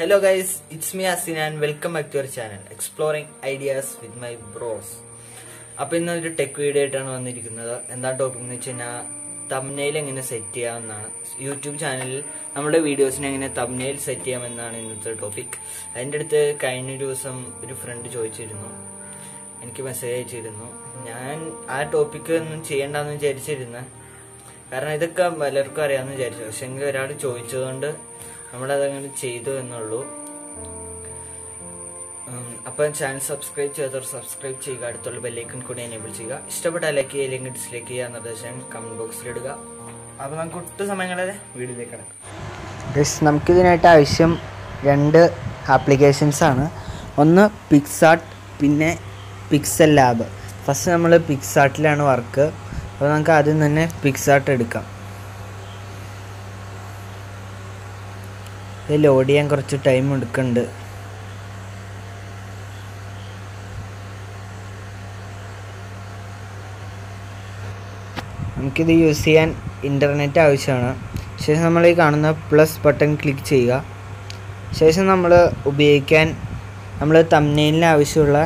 Hello guys it's me Asin and welcome back to your channel exploring ideas with my bros അപ്പൊ ഇന്നൊരു tech video ആയിട്ടാണ് വന്നിരിക്കുന്നത്. എന്താ topic എന്ന് വെച്ച് കഴിഞ്ഞാൽ തമ്നെയിൽ എങ്ങനെ സെറ്റ് ചെയ്യാമെന്നാണ്. യൂട്യൂബ് ചാനലിൽ നമ്മുടെ വീഡിയോസിനെ എങ്ങനെ തമ്നെയിൽ സെറ്റ് ചെയ്യാമെന്നാണ് ഇന്നത്തെ ടോപ്പിക് അതിന്റെ അടുത്ത് കഴിഞ്ഞ ദിവസം ഒരു ഫ്രണ്ട് ചോദിച്ചിരുന്നു. എനിക്ക് മെസ്സേജ് അയച്ചിരുന്നു. ഞാൻ ആ ടോപ്പിക് ഒന്നും ചെയ്യണ്ടെന്ന് വിചാരിച്ചിരുന്നു. കാരണം ഇതൊക്കെ പലർക്കും അറിയാമെന്ന് വിചാരിച്ചു. പക്ഷെ എങ്കിൽ ഒരാൾ ചോദിച്ചതുകൊണ്ട് നമ്മളതങ്ങനെ ചെയ്തു എന്നുള്ളൂ. അപ്പം ചാനൽ സബ്സ്ക്രൈബ് ചെയ്തവർ സബ്സ്ക്രൈബ് ചെയ്യുക അടുത്തുള്ള ബെല്ലൈക്കൺ കൂടി എനേബിൾ ചെയ്യുക. ഇഷ്ടപ്പെട്ട ലൈക്ക് ചെയ്യുക അല്ലെങ്കിൽ ഡിസ്ലൈക്ക് ചെയ്യുക നിർദ്ദേശം കമന്റ് ബോക്സിൽ ഇടുക. അപ്പൊ നമുക്ക് ഒട്ടും സമയങ്ങളെ വീഡിയോയിലേക്ക് കിടക്കാം. നമുക്കിതിനായിട്ട് ആവശ്യം രണ്ട് ആപ്ലിക്കേഷൻസ് ആണ്. ഒന്ന് പിക്സാർട്ട് പിന്നെ പിക്സൽ ലാബ് ഫസ്റ്റ് നമ്മൾ പിക്സാർട്ടിലാണ് വർക്ക് അപ്പോൾ നമുക്ക് ആദ്യം തന്നെ പിക്സാർട്ട് എടുക്കാം. ഇത് ലോഡ് ചെയ്യാൻ കുറച്ച് ടൈം എടുക്കുന്നുണ്ട് നമുക്കിത് യൂസ് ചെയ്യാൻ ഇന്റർനെറ്റ് ആവശ്യമാണ്. ശേഷം നമ്മൾ ഈ കാണുന്ന പ്ലസ് ബട്ടൺ ക്ലിക്ക് ചെയ്യുക. ശേഷം നമ്മൾ ഉപയോഗിക്കാൻ നമ്മൾ തമ്നെയിലിന് ആവശ്യമുള്ള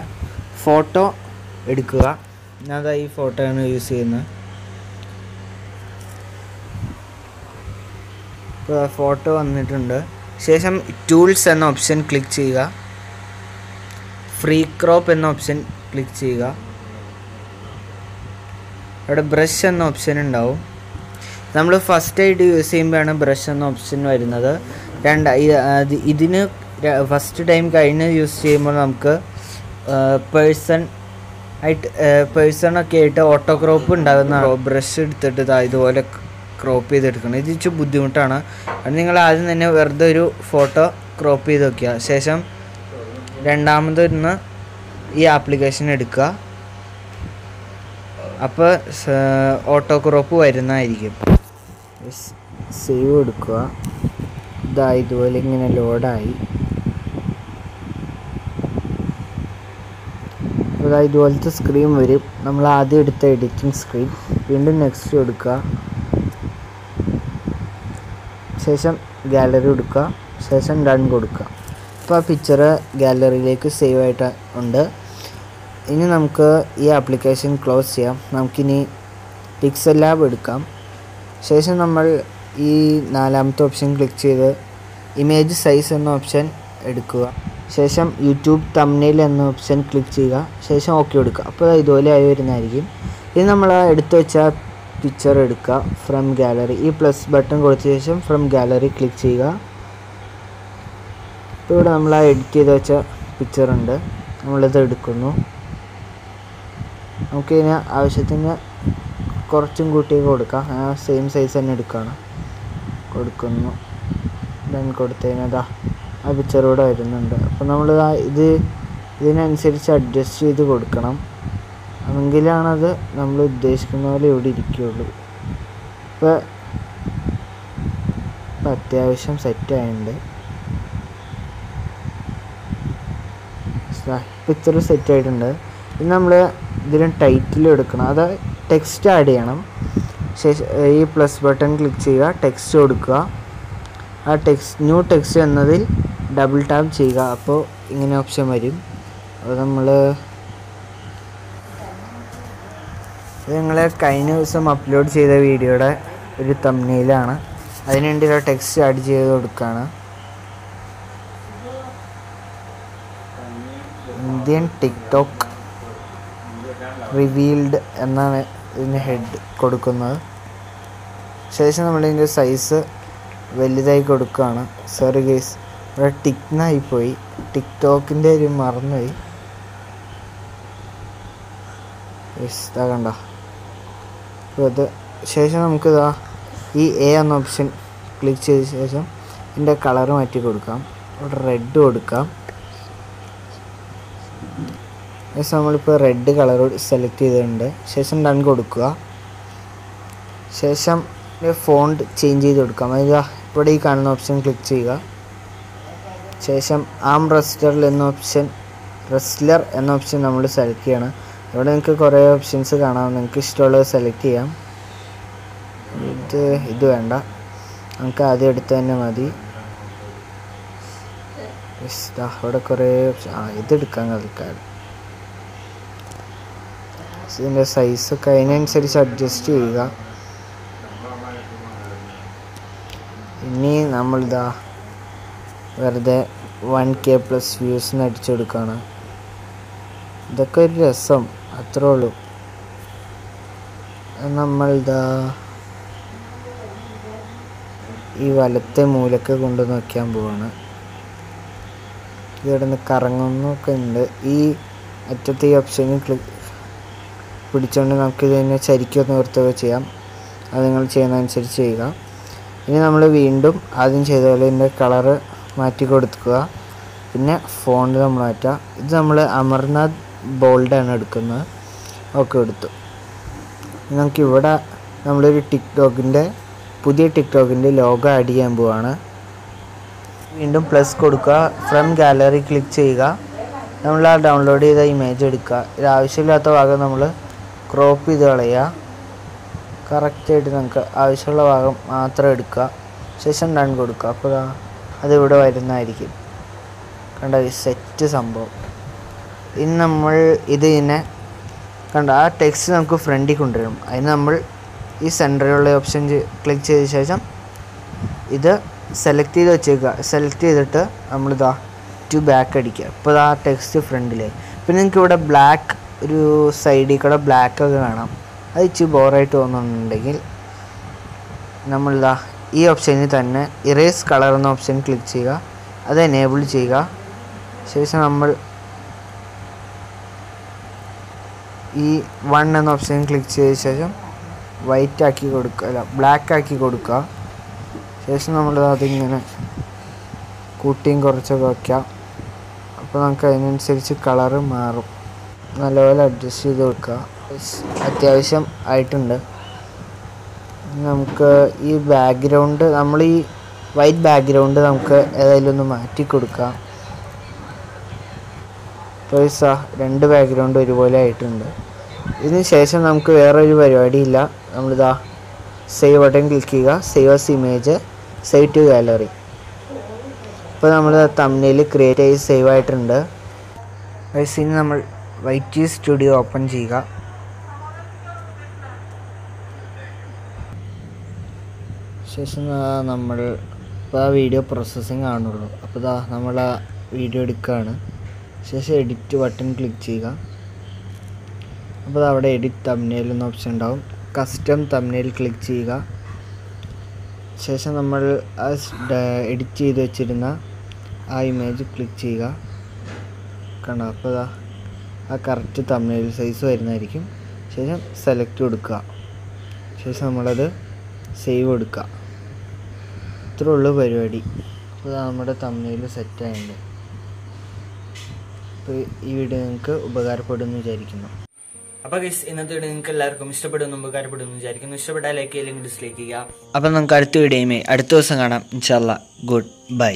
ഫോട്ടോ എടുക്കുക. അതാ ഈ ഫോട്ടോ ആണ് യൂസ് ചെയ്യുന്നത് ഇപ്പോൾ ഫോട്ടോ വന്നിട്ടുണ്ട്. ശേഷം ടൂൾസ് എന്ന ഓപ്ഷൻ ക്ലിക്ക് ചെയ്യുക. ഫ്രീ ക്രോപ്പ് എന്ന ഓപ്ഷൻ ക്ലിക്ക് ചെയ്യുക. അവിടെ ബ്രഷ് എന്ന ഓപ്ഷൻ ഉണ്ടാവും. നമ്മൾ ഫസ്റ്റ് ആയിട്ട് യൂസ് ചെയ്യുമ്പോഴാണ് ബ്രഷ് എന്ന ഓപ്ഷൻ വരുന്നത്. രണ്ട് ഇതിന് ഫസ്റ്റ് ടൈം കഴിഞ്ഞ് യൂസ് ചെയ്യുമ്പോൾ നമുക്ക് പേഴ്സൺ ആയിട്ട് പേഴ്സണൊക്കെ ആയിട്ട് ഓട്ടോ ക്രോപ്പ് ഉണ്ടാകുന്ന ബ്രഷ് എടുത്തിട്ട് ഇതുപോലെ ക്രോപ്പ് ചെയ്തെടുക്കണം ഇത് ഇച്ചിരി ബുദ്ധിമുട്ടാണ്. അത് നിങ്ങൾ ആദ്യം തന്നെ വെറുതെ ഒരു ഫോട്ടോ ക്രോപ്പ് ചെയ്ത് വെക്കുക. ശേഷം രണ്ടാമതൊന്ന് ഈ ആപ്ലിക്കേഷൻ എടുക്കുക. അപ്പോൾ ഓട്ടോ ക്രോപ്പ് വരുന്നതായിരിക്കും. സേവ് എടുക്കുക. ഇതാ ഇതുപോലെ ഇങ്ങനെ ലോഡായി ഇതാ ഇതുപോലത്തെ സ്ക്രീൻ വരും. നമ്മൾ ആദ്യം എടുത്ത എഡിറ്റിംഗ് സ്ക്രീൻ വീണ്ടും നെക്സ്റ്റ് കൊടുക്കുക ശേഷം ഗാലറി കൊടുക്കുക ശേഷം ഡൺ കൊടുക്കുക. അപ്പോൾ ആ പിക്ചർ ഗാലറിയിലേക്ക് സേവ് ആയിട്ട് ഉണ്ട്. ഇനി നമുക്ക് ഈ ആപ്ലിക്കേഷൻ ക്ലോസ് ചെയ്യാം. നമുക്കിനി പിക്സൽ ലാബ് എടുക്കാം. ശേഷം നമ്മൾ ഈ നാലാമത്തെ ഓപ്ഷൻ ക്ലിക്ക് ചെയ്ത് ഇമേജ് സൈസ് എന്ന ഓപ്ഷൻ എടുക്കുക. ശേഷം യൂട്യൂബ് തമ്മിൽ എന്ന ഓപ്ഷൻ ക്ലിക്ക് ചെയ്യുക. ശേഷം ഓക്കെ കൊടുക്കുക. അപ്പോൾ ഇതുപോലെ ആയി വരുന്നതായിരിക്കും. ഇത് നമ്മൾ എടുത്തു വെച്ച പിക്ചർ എടുക്കുക ഫ്രം ഗാലറി ഈ പ്ലസ് ബട്ടൺ കൊടുത്ത ശേഷം ഫ്രം ഗാലറി ക്ലിക്ക് ചെയ്യുക. ഇപ്പോൾ ഇവിടെ നമ്മൾ ആ എഡിറ്റ് ചെയ്ത് വെച്ച പിക്ചർ ഉണ്ട്. നമ്മളിത് എടുക്കുന്നു. നമുക്കിതിന് ആവശ്യത്തിന് കുറച്ചും കൂട്ടി കൊടുക്കാം. ആ സെയിം സൈസ് തന്നെ എടുക്കുകയാണ്. കൊടുക്കുന്നു. ദെൻ കൊടുത്തതിനതാ ആ പിക്ചർ ഇവിടെ വരുന്നുണ്ട്. അപ്പോൾ നമ്മൾ ഇത് ഇതിനനുസരിച്ച് അഡ്ജസ്റ്റ് ചെയ്ത് കൊടുക്കണം. എങ്കിലാണത് നമ്മൾ ഉദ്ദേശിക്കുന്ന പോലെ ഇവിടെ ഇരിക്കുകയുള്ളൂ. ഇപ്പോൾ ഇപ്പം അത്യാവശ്യം സെറ്റ് ആയിട്ടുണ്ട് പിക്ചർ സെറ്റ് ആയിട്ടുണ്ട്. ഇത് നമ്മൾ ഇതിന് ടൈറ്റിൽ എടുക്കണം. അത് ടെക്സ്റ്റ് ആഡ് ചെയ്യണം. ശേഷം ഈ പ്ലസ് ബട്ടൺ ക്ലിക്ക് ചെയ്യുക ടെക്സ്റ്റ് കൊടുക്കുക. ആ ടെക്സ്റ്റ് ന്യൂ ടെക്സ്റ്റ് എന്നതിൽ ഡബിൾ ടാപ്പ് ചെയ്യുക. അപ്പോൾ ഇങ്ങനെ ഓപ്ഷൻ വരും. അപ്പോൾ നമ്മൾ ഇത് ഞങ്ങൾ കഴിഞ്ഞ ദിവസം അപ്ലോഡ് ചെയ്ത വീഡിയോയുടെ ഒരു തമ്മിലാണ് അതിനുവേണ്ടി ഒരു ടെക്സ്റ്റ് ആഡ് ചെയ്ത് കൊടുക്കുകയാണ് ഇന്ത്യൻ ടിക്ടോക്ക് റിവീൽഡ് എന്നാണ് ഇതിന് ഹെഡ് കൊടുക്കുന്നത്. ശേഷം നമ്മളിതിന്റെ സൈസ് വലുതായി കൊടുക്കുകയാണ്. സോറി ഗേസ് ഇവിടെ ടിക്നായി പോയി ടിക്ടോക്കിന്റെ ഒരു മറന്നുപോയി. കണ്ടോ? അപ്പോൾ ഇത് ശേഷം നമുക്കിതാ ഈ എ എന്ന ഓപ്ഷൻ ക്ലിക്ക് ചെയ്ത ശേഷം ഇതിന്റെ കളർ മാറ്റി കൊടുക്കാം. ഇവിടെ റെഡ് കൊടുക്കാം. ശേഷം നമ്മളിപ്പോൾ റെഡ് കളർ സെലക്ട് ചെയ്തിട്ടുണ്ട്. ശേഷം ഡൺ കൊടുക്കുക. ശേഷം ഫോണ്ട് ചേഞ്ച് ചെയ്ത് കൊടുക്കാം. അതായത് ഇവിടെ ഈ കാണുന്ന ഓപ്ഷൻ ക്ലിക്ക് ചെയ്യുക. ശേഷം ആം റെസ്റ്ററിൽ എന്ന ഓപ്ഷൻ റെസ്ലർ എന്ന ഓപ്ഷൻ നമ്മൾ സെലക്ട് ചെയ്യണം. ഇവിടെ നിങ്ങൾക്ക് കുറേ ഓപ്ഷൻസ് കാണാം. നിങ്ങൾക്ക് ഇഷ്ടമുള്ളത് സെലക്ട് ചെയ്യാം. ഇത് ഇത് വേണ്ട. നമുക്ക് ആദ്യം എടുത്ത് തന്നെ മതി. അവിടെ കുറേ ഓപ്ഷൻ ആ ഇതെടുക്കാൻ കളിക്കാൻ. ഇതിന്റെ സൈസൊക്കെ അതിനനുസരിച്ച് അഡ്ജസ്റ്റ് ചെയ്യുക. ഇനി നമ്മളിതാ വെറുതെ വൺ കെ പ്ലസ് വ്യൂസിന് അടിച്ചെടുക്കുകയാണ് ഇതൊക്കെ ഒരു രസം അത്രേ ഉള്ളൂ. നമ്മളിതാ ഈ വലത്തെ മൂലക്ക് കൊണ്ട് നോക്കാൻ പോവാണ്. ഇവിടെ നിന്ന് കറങ്ങുന്നൊക്കെ ഉണ്ട് ഈ അറ്റത്തെ ഈ ഓപ്ഷനിൽ ക്ലിക്ക് പിടിച്ചുകൊണ്ട് നമുക്ക് ഇതിനെ ചരിക്കുകയോ നിർത്തുകയോ ചെയ്യാം. അത് നിങ്ങൾ ചെയ്യുന്നതനുസരിച്ച് ചെയ്യുക. ഇനി നമ്മൾ വീണ്ടും ആദ്യം ചെയ്ത പോലെ ഇതിന്റെ കളറ് മാറ്റി കൊടുക്കുക. പിന്നെ ഫോണിൽ നമ്മൾ മാറ്റുക. ഇത് നമ്മൾ അമർനാഥ് ബോൾഡാണ് എടുക്കുന്നത് ഒക്കെ എടുത്തു. നമുക്കിവിടെ നമ്മളൊരു ടിക്ടോക്കിന്റെ പുതിയ ടിക്ടോക്കിന്റെ ലോഗോ ആഡ് ചെയ്യാൻ പോവാണ്. വീണ്ടും പ്ലസ് കൊടുക്കുക. ഫ്രം ഗാലറി ക്ലിക്ക് ചെയ്യുക. നമ്മൾ ആ ഡൗൺലോഡ് ചെയ്ത ഇമേജ് എടുക്കുക. ഇത് ആവശ്യമില്ലാത്ത ഭാഗം നമ്മൾ ക്രോപ്പ് ചെയ്ത് കളയുക. കറക്റ്റായിട്ട് നമുക്ക് ആവശ്യമുള്ള ഭാഗം മാത്രം എടുക്കുക. ശേഷം ഡൺ കൊടുക്കുക. അപ്പോൾ അതിവിടെ വരുന്നതായിരിക്കും. കണ്ട? സെറ്റ് സംഭവം. ഇനി നമ്മൾ ഇത് ഇങ്ങനെ കണ്ട. ആ ടെക്സ്റ്റ് നമുക്ക് ഫ്രണ്ടിൽ കൊണ്ടുവരും. അതിന് നമ്മൾ ഈ സെന്ററിലുള്ള ഓപ്ഷൻ ക്ലിക്ക് ചെയ്ത ശേഷം ഇത് സെലക്ട് ചെയ്ത് വെച്ചേക്കുക. സെലക്ട് ചെയ്തിട്ട് നമ്മളിതാ ടു ബാക്ക് അടിക്കുക. ഇപ്പോൾ ആ ടെക്സ്റ്റ് ഫ്രണ്ടിലായി പിന്നെ നിങ്ങൾക്ക് ഇവിടെ ബ്ലാക്ക് ഒരു സൈഡിൽ കൂടെ ബ്ലാക്ക് ഒക്കെ കാണാം. അത് ഇച്ചിരി ബോറായിട്ട് തോന്നുന്നുണ്ടെങ്കിൽ നമ്മളിതാ ഈ ഓപ്ഷനിൽ തന്നെ ഇറേസ് കളർ എന്ന ഓപ്ഷൻ ക്ലിക്ക് ചെയ്യുക. അത് എനേബിൾ ചെയ്യുക. ശേഷം നമ്മൾ ഈ വൺ എന്ന ഓപ്ഷൻ ക്ലിക്ക് ചെയ്ത ശേഷം വൈറ്റ് ആക്കി കൊടുക്കുക. അല്ല ബ്ലാക്ക് ആക്കി കൊടുക്കുക. ശേഷം നമ്മൾ അതിങ്ങനെ കൂട്ടിയും കുറച്ചൊക്കെ വയ്ക്കാം അപ്പോൾ നമുക്ക് അതിനനുസരിച്ച് കളറ് മാറും. നല്ലപോലെ അഡ്ജസ്റ്റ് ചെയ്ത് വെക്കുക. അത്യാവശ്യം ആയിട്ടുണ്ട്. നമുക്ക് ഈ ബാക്ക്ഗ്രൗണ്ട് നമ്മൾ ഈ വൈറ്റ് ബാക്ക്ഗ്രൗണ്ട് നമുക്ക് ഏതായാലും ഒന്ന് മാറ്റി കൊടുക്കാം. ഇപ്പോൾ രണ്ട് ബാക്ക്ഗ്രൗണ്ട് ഒരുപോലെ ആയിട്ടുണ്ട്. ഇതിന് ശേഷം നമുക്ക് വേറൊരു പരിപാടിയില്ല. നമ്മളിതാ സേവ് ബട്ടൺ ക്ലിക്ക് ചെയ്യുക. Save as image save to gallery ഇപ്പോൾ നമ്മൾ തമ്മിൽ ക്രിയേറ്റ് ചെയ്ത് സേവ് ആയിട്ടുണ്ട്. ഇനി നമ്മൾ വൈറ്റ് സ്റ്റുഡിയോ ഓപ്പൺ ചെയ്യുക. ശേഷം നമ്മൾ ഇപ്പോൾ ആ വീഡിയോ പ്രോസസ്സിങ് ആണുള്ളൂ അപ്പോൾ ഇതാ നമ്മൾ വീഡിയോ എടുക്കുകയാണ് ശേഷം എഡിറ്റ് ബട്ടൺ ക്ലിക്ക് ചെയ്യുക. അപ്പോൾ അവിടെ എഡിറ്റ് തമ്മിൽ എന്ന ഓപ്ഷൻ ഉണ്ടാവും. കസ്റ്റം തമ്മിൽ ക്ലിക്ക് ചെയ്യുക. ശേഷം നമ്മൾ എഡിറ്റ് ചെയ്ത് വെച്ചിരുന്ന ആ ഇമേജ് ക്ലിക്ക് ചെയ്യുക. കണ്ടോ? അപ്പോൾ ആ കറക്റ്റ് തമ്മിൽ സൈസ് വരുന്നതായിരിക്കും. ശേഷം സെലക്ട് കൊടുക്കുക. ശേഷം നമ്മളത് സേവ് കൊടുക്കുക. ഇത്രയുള്ളൂ പരിപാടി. അപ്പോൾ നമ്മുടെ തമ്മിൽ സെറ്റ് ആയിട്ടുണ്ട്. അപ്പോൾ ഈ വീഡിയോ നിങ്ങൾക്ക് ഉപകാരപ്പെടുമെന്ന് വിചാരിക്കുന്നു. അപ്പൊ ഗൈസ് ഇന്നത്തെ വീഡിയോ നിങ്ങൾക്ക് എല്ലാവർക്കും ഇഷ്ടപ്പെടുന്നു ഉപകാരപ്പെടുന്നു വിചാരിക്കുന്നു. ഇഷ്ടപ്പെട്ടാൽ ലൈക്ക് അല്ലെങ്കിൽ ഡിസ്ലൈക്ക് ചെയ്യുക. അപ്പൊ നമുക്ക് അടുത്ത വീഡിയോയുമായി അടുത്ത ദിവസം കാണാം. ഇൻഷാല്ല ഗുഡ് ബൈ